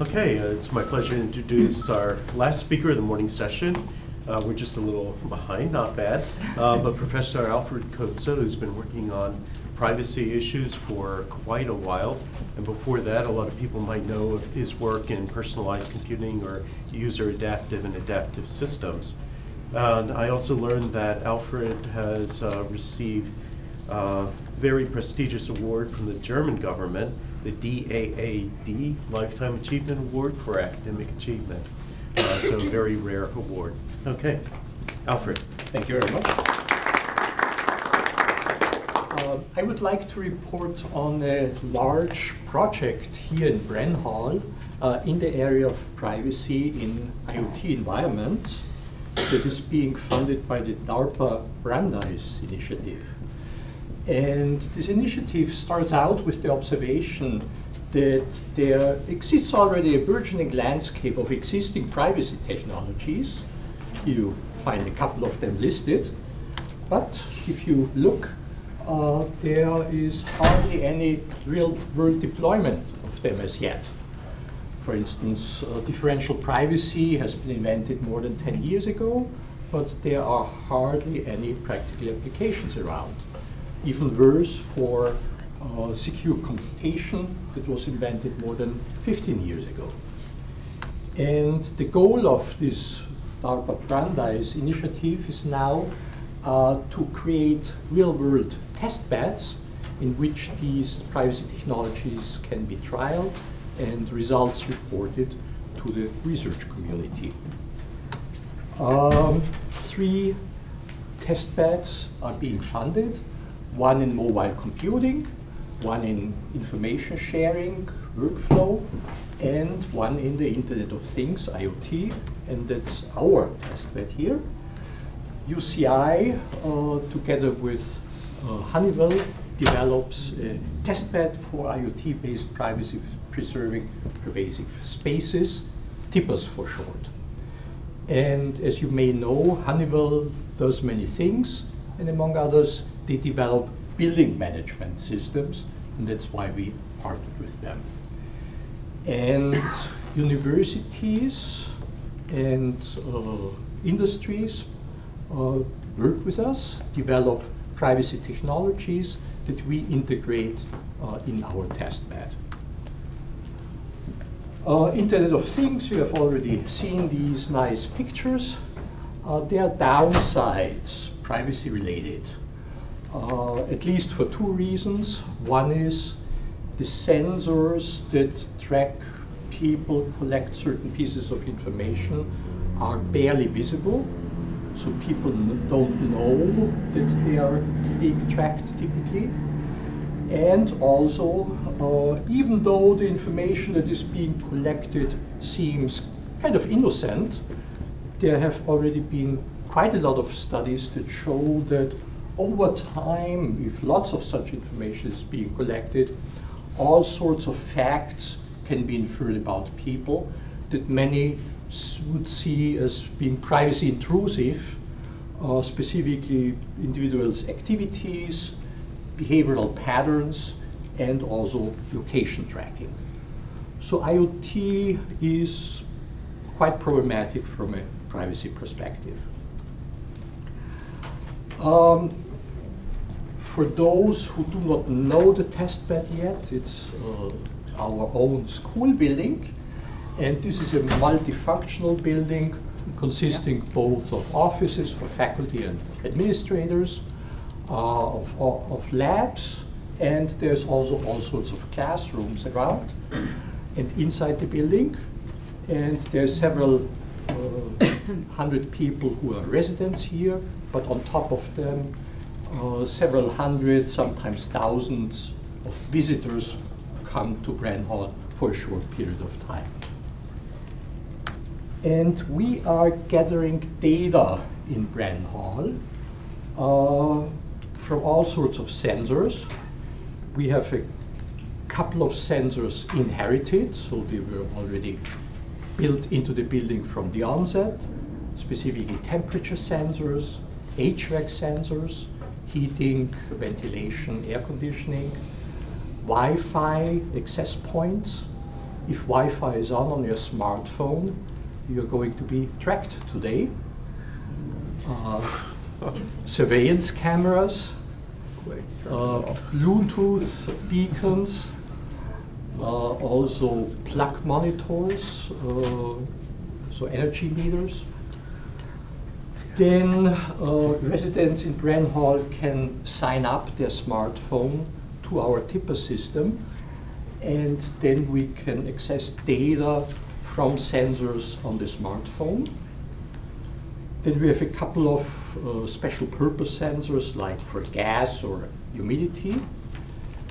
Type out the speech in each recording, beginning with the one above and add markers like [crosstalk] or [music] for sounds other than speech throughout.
Okay, uh, it's my pleasure to introduce our last speaker of the morning session. Uh, we're just a little behind, not bad, uh, but Professor Alfred Kobsa, who's been working on privacy issues for quite a while. And before that, a lot of people might know of his work in personalized computing or user adaptive and adaptive systems. And I also learned that Alfred has uh, received a very prestigious award from the German government, the DAAD Lifetime Achievement Award for Academic Achievement. Uh, so very rare award. Okay, Alfred. Thank you very much. Uh, I would like to report on a large project here in Bren Hall uh, in the area of privacy in IoT environments that is being funded by the DARPA Brandeis initiative. And this initiative starts out with the observation that there exists already a burgeoning landscape of existing privacy technologies. You find a couple of them listed. But if you look, uh, there is hardly any real world deployment of them as yet. For instance, uh, differential privacy has been invented more than 10 years ago, but there are hardly any practical applications around. Even worse for uh, secure computation that was invented more than 15 years ago. And the goal of this DARPA Brandeis initiative is now uh, to create real-world test beds in which these privacy technologies can be trialed and results reported to the research community. Um, three test beds are being funded, one in mobile computing, one in information sharing, workflow, and one in the Internet of Things, IoT, and that's our testbed here. UCI, uh, together with uh, Honeywell, develops a testbed for IoT-based privacy-preserving pervasive spaces, TIPPERS for short. And as you may know, Honeywell does many things, and among others, they develop building management systems, and that's why we partnered with them. And universities and uh, industries uh, work with us, develop privacy technologies that we integrate uh, in our testbed. Uh, Internet of Things, you have already seen these nice pictures. Uh, there are downsides, privacy related uh, at least for two reasons. One is the sensors that track people, collect certain pieces of information, are barely visible. So people don't know that they are being tracked typically. And also, uh, even though the information that is being collected seems kind of innocent, there have already been quite a lot of studies that show that over time, if lots of such information is being collected, all sorts of facts can be inferred about people that many would see as being privacy intrusive, uh, specifically individuals' activities, behavioral patterns, and also location tracking. So IoT is quite problematic from a privacy perspective. Um, for those who do not know the testbed yet, it's uh, our own school building. And this is a multifunctional building consisting yeah. both of offices for faculty and administrators, uh, of, of labs, and there's also all sorts of classrooms around and inside the building. And there's several uh, [coughs] hundred people who are residents here, but on top of them, uh, several hundred, sometimes thousands of visitors come to Brand Bren Hall for a short period of time. And we are gathering data in Bren Hall uh, from all sorts of sensors. We have a couple of sensors inherited, so they were already built into the building from the onset, specifically temperature sensors, HVAC sensors, heating, ventilation, air conditioning, Wi-Fi access points, if Wi-Fi is on on your smartphone, you're going to be tracked today. Uh, surveillance cameras, uh, Bluetooth beacons, uh, also plug monitors, uh, so energy meters. Then uh, residents in Bren Hall can sign up their smartphone to our Tippers system, and then we can access data from sensors on the smartphone. Then we have a couple of uh, special purpose sensors, like for gas or humidity.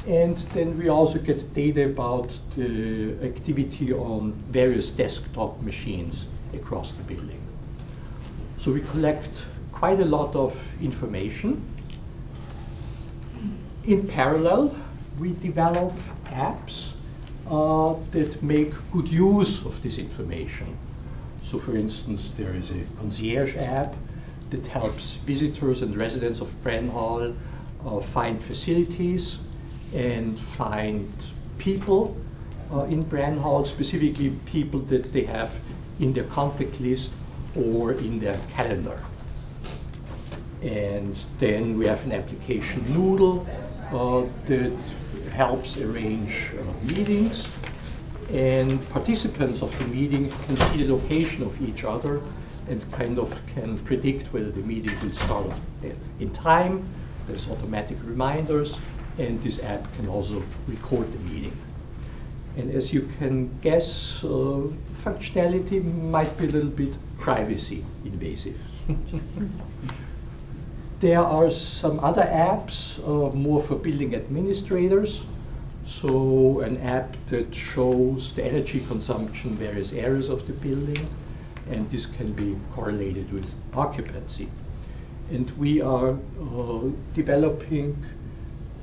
And then we also get data about the activity on various desktop machines across the building. So we collect quite a lot of information. In parallel, we develop apps uh, that make good use of this information. So for instance, there is a concierge app that helps visitors and residents of Bren Hall uh, find facilities and find people uh, in Bren Hall, specifically people that they have in their contact list or in their calendar. And then we have an application Noodle uh, that helps arrange uh, meetings. And participants of the meeting can see the location of each other and kind of can predict whether the meeting will start in time. There's automatic reminders, and this app can also record the meeting. And as you can guess, uh, functionality might be a little bit privacy invasive. there are some other apps, uh, more for building administrators. So an app that shows the energy consumption various areas of the building, and this can be correlated with occupancy. And we are uh, developing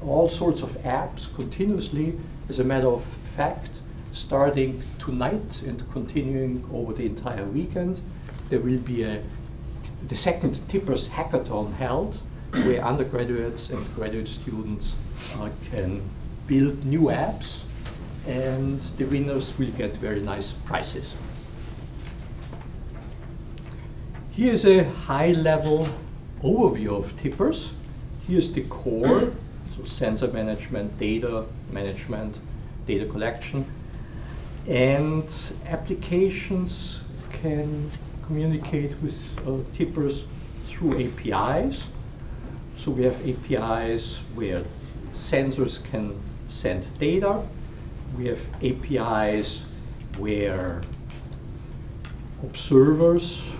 all sorts of apps continuously as a matter of fact, starting tonight and continuing over the entire weekend, there will be a, the second Tippers Hackathon held, where undergraduates and graduate students uh, can build new apps, and the winners will get very nice prizes. Here's a high-level overview of Tippers. Here's the core, so sensor management, data management, data collection. And applications can communicate with uh, tippers through APIs. So we have APIs where sensors can send data. We have APIs where observers,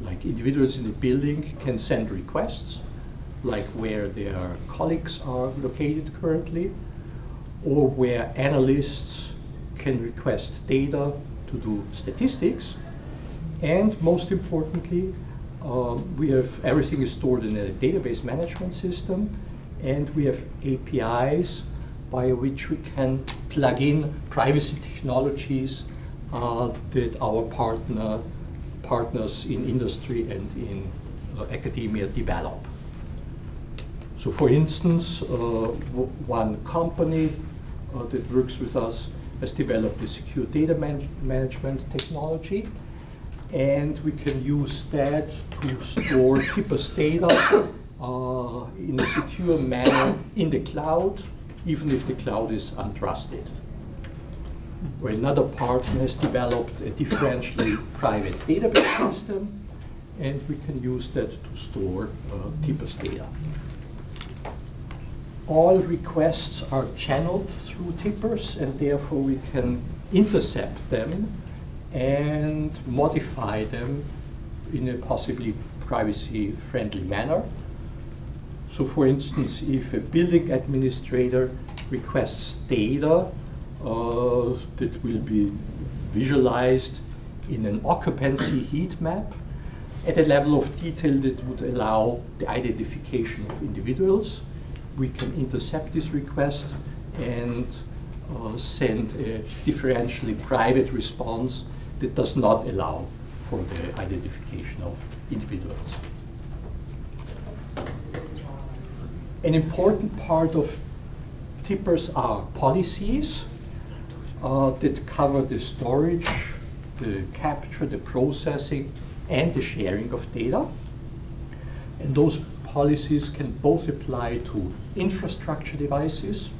like individuals in the building, can send requests, like where their colleagues are located currently or where analysts can request data to do statistics. And most importantly, um, we have everything is stored in a database management system, and we have APIs by which we can plug in privacy technologies uh, that our partner partners in industry and in uh, academia develop. So, for instance, uh, one company uh, that works with us has developed a secure data man management technology. And we can use that to store Tipper's data [coughs] uh, in a secure manner in the cloud, even if the cloud is untrusted. Where another partner has developed a differentially private database system, and we can use that to store uh, Tipper's data all requests are channeled through tippers and therefore we can intercept them and modify them in a possibly privacy friendly manner. So for instance, if a building administrator requests data uh, that will be visualized in an occupancy heat map at a level of detail that would allow the identification of individuals, we can intercept this request and uh, send a differentially private response that does not allow for the identification of individuals. An important part of tippers are policies. uh, that cover the storage, the capture, the processing, and the sharing of data. And those policies can both apply to infrastructure devices,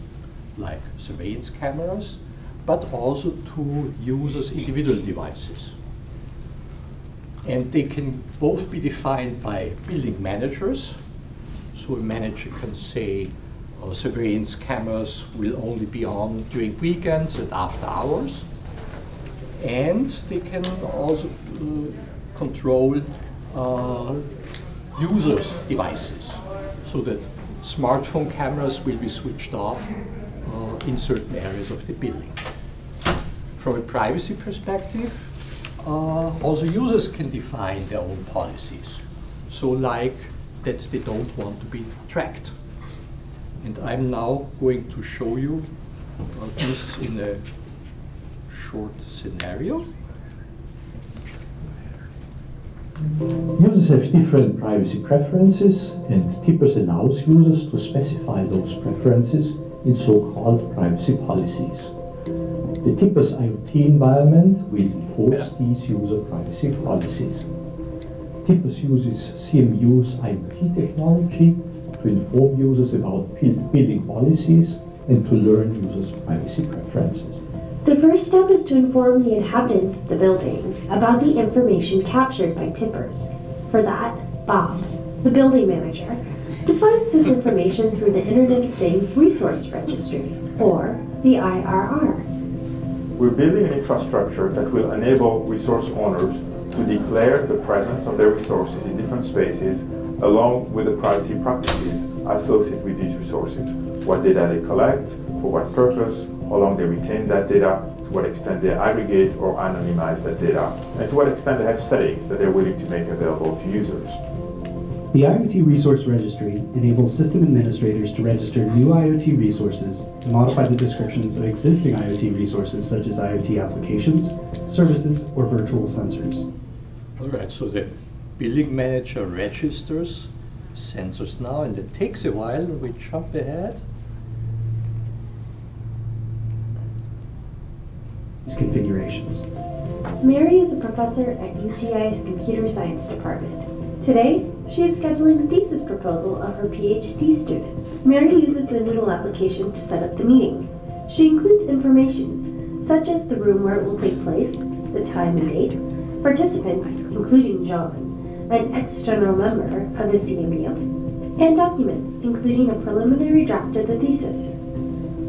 like surveillance cameras, but also to users' individual devices. And they can both be defined by building managers. So a manager can say uh, surveillance cameras will only be on during weekends and after hours. And they can also uh, control uh, users' devices so that smartphone cameras will be switched off uh, in certain areas of the building. From a privacy perspective, uh, also users can define their own policies. So like that they don't want to be tracked. And I'm now going to show you uh, this in a short scenario. Users have different privacy preferences, and Tippers allows users to specify those preferences in so-called privacy policies. The Tippers IoT environment will enforce these user privacy policies. Tippers uses CMU's IoT technology to inform users about building policies and to learn users' privacy preferences. The first step is to inform the inhabitants of the building about the information captured by tippers. For that, Bob, the building manager, defines this information through the Internet of Things Resource Registry, or the IRR. We're building an infrastructure that will enable resource owners to declare the presence of their resources in different spaces along with the privacy practices associated with these resources. What data they collect, for what purpose, how long they retain that data, to what extent they aggregate or anonymize that data, and to what extent they have settings that they're willing to make available to users. The IoT Resource Registry enables system administrators to register new IoT resources and modify the descriptions of existing IoT resources such as IoT applications, services, or virtual sensors. All right, so the building manager registers sensors now, and it takes a while. We jump ahead. These configurations. Mary is a professor at UCI's Computer Science Department. Today, she is scheduling the thesis proposal of her PhD student. Mary uses the Noodle application to set up the meeting. She includes information, such as the room where it will take place, the time and date, participants, including John, an external member of the CMU, and documents, including a preliminary draft of the thesis.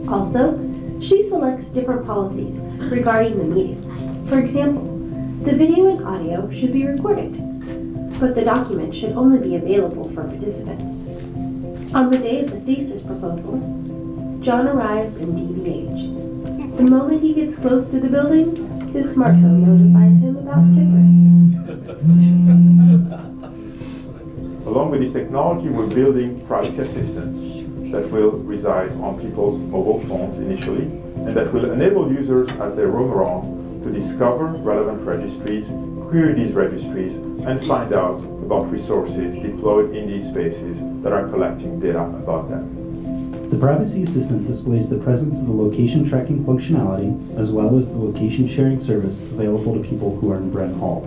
Also, she selects different policies regarding the meeting. For example, the video and audio should be recorded, but the document should only be available for participants. On the day of the thesis proposal, John arrives in DBH. The moment he gets close to the building, his smartphone notifies him about tippers. Along with this technology, we're building price assistants that will reside on people's mobile phones initially, and that will enable users as they roam around to discover relevant registries, query these registries, and find out about resources deployed in these spaces that are collecting data about them. The Privacy Assistant displays the presence of the location tracking functionality as well as the location sharing service available to people who are in Bren Hall.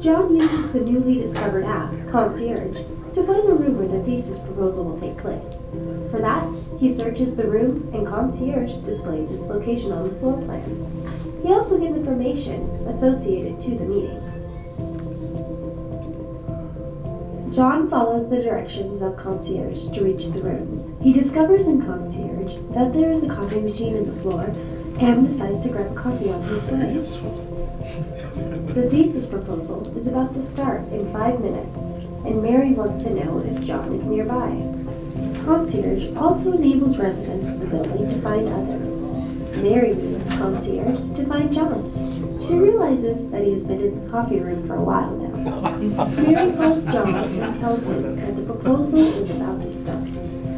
John uses the newly discovered app, Concierge, to find the room where the thesis proposal will take place. For that, he searches the room and Concierge displays its location on the floor plan. He also gives information associated to the meeting. John follows the directions of Concierge to reach the room. He discovers in Concierge that there is a coffee machine in the floor and decides to grab a coffee on his way. The thesis proposal is about to start in five minutes, and Mary wants to know if John is nearby. Concierge also enables residents of the building to find others. Mary uses Concierge to find John. She realizes that he has been in the coffee room for a while now. Mary calls John and tells him that the proposal is about to start,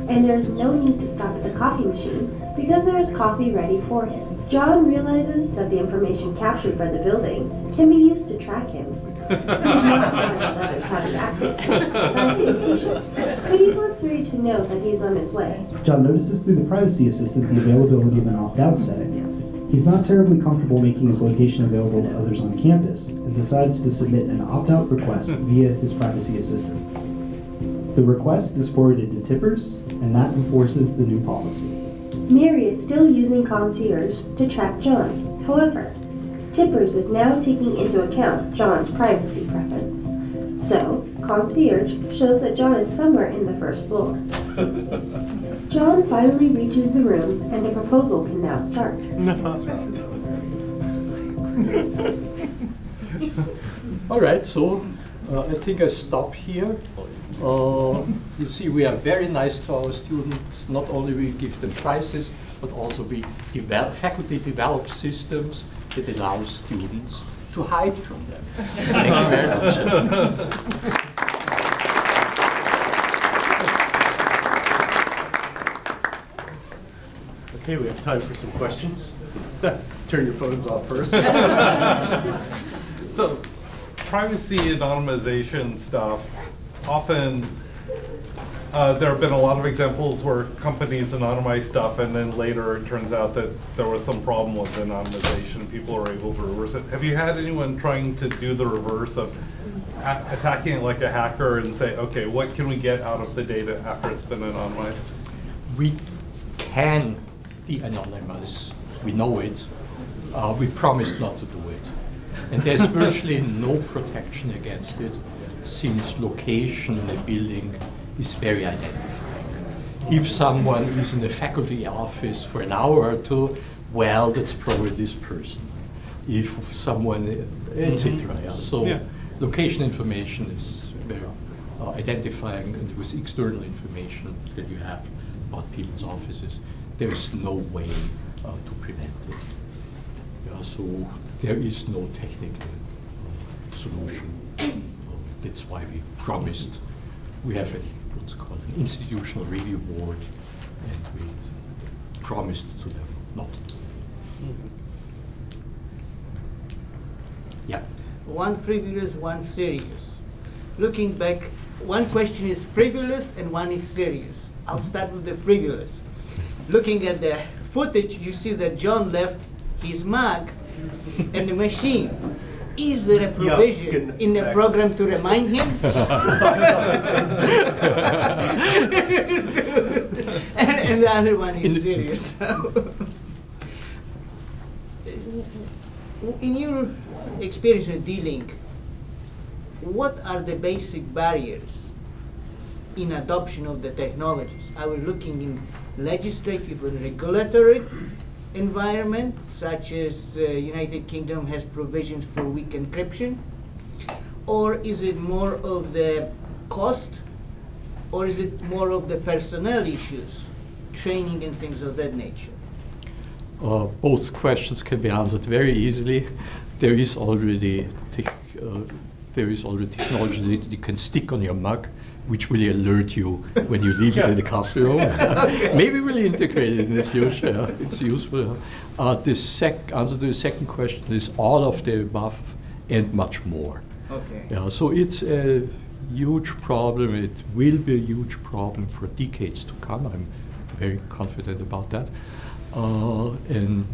and there is no need to stop at the coffee machine because there is coffee ready for him. John realizes that the information captured by the building can be used to track him. He's not fine with others having access to his precise location, but he wants Mary to know that he's on his way. John notices through the Privacy Assistant the availability of an opt-out setting. He's not terribly comfortable making his location available to others on campus and decides to submit an opt-out request via his privacy assistant. The request is forwarded to Tippers, and that enforces the new policy. Mary is still using concierge to track John. However, Tippers is now taking into account John's privacy preference. So, concierge shows that John is somewhere in the first floor. [laughs] John finally reaches the room, and the proposal can now start. All right, so uh, I think I stop here. Uh, you see, we are very nice to our students. Not only we give them prizes, but also we develop, faculty develop systems that allow students to hide from them. Thank you very much. Okay, we have time for some questions. [laughs] Turn your phones off first. [laughs] So, privacy anonymization stuff, often, uh, there have been a lot of examples where companies anonymize stuff and then later it turns out that there was some problem with anonymization, people are able to reverse it. Have you had anyone trying to do the reverse of attacking it like a hacker and say, okay, what can we get out of the data after it's been anonymized? we can de-anonymize, we know it. Uh, we promise not to do. And there's virtually no protection against it since location in a building is very identifying. If someone is in a faculty office for an hour or two, well, that's probably this person. If someone, etc. Yeah. So Yeah. location information is very uh, identifying and with external information that you have about people's offices, there is no way uh, to prevent it. Yeah, so there is no technical solution. That's why we promised, we have a, what's called an institutional review board, and we promised to them not. Yeah. one frivolous, one serious. Looking back, one question is frivolous and one is serious. I'll mm-hmm. start with the frivolous. Looking at the footage, you see that John left his mug [laughs] and the machine. Is there a Yeah, provision good- in the exactly. program to remind him? and, [laughs] [laughs] and the other one In is the- serious. In your experience with dealing, what are the basic barriers in adoption of the technologies? Are we looking in legislative and regulatory environment, such as uh, United Kingdom has provisions for weak encryption? Or is it more of the cost? Or is it more of the personnel issues, training and things of that nature? Uh, both questions can be answered very easily. There is already uh, there is already technology that you can stick on your mug, which will alert you when you leave it in the classroom. [laughs] Maybe we'll integrate it in the future. It's useful. Uh, the sec- answer to the second question is all of the above and much more. Okay. Yeah, so it's a huge problem. It will be a huge problem for decades to come. I'm very confident about that. Uh, and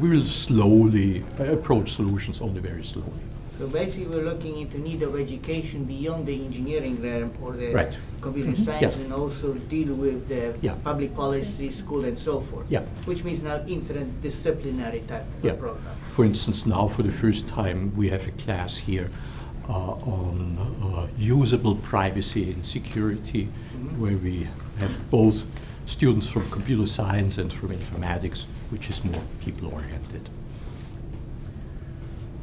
we will slowly approach solutions only very slowly. So basically, we're looking into need of education beyond the engineering realm or the Right. computer Mhm. science, Yeah. and also deal with the Yeah. public policy, school, and so forth. Yeah. Which means now interdisciplinary type of Yeah. program. For instance, now for the first time, we have a class here uh, on uh, usable privacy and security, Mhm. where we have both students from computer science and from informatics, which is more people oriented.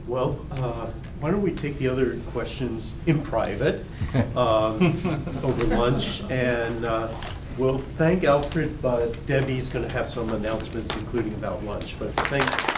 Well, uh, why don't we take the other questions in private [laughs] um, over lunch? And uh, we'll thank Alfred, but Debbie's going to have some announcements, including about lunch. But thank